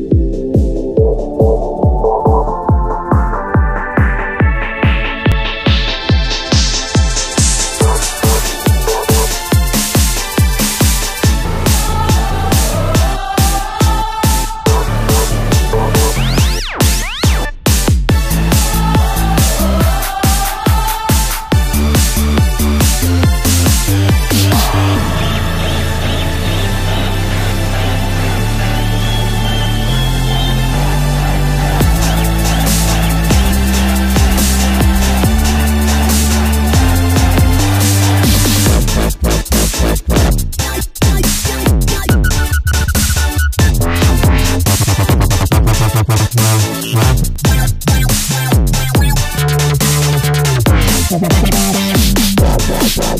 you Bye-bye.